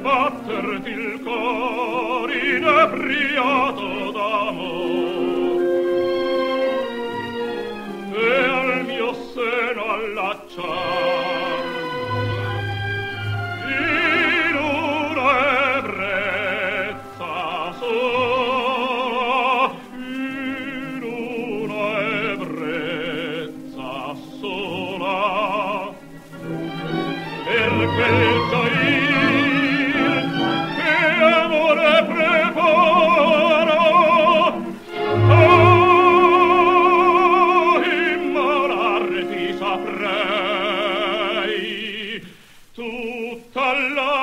batterti il cor inebriato d'amor. E al mio seno allacciar in una ebbrezza sola in una ebbrezza sola. Per quel alla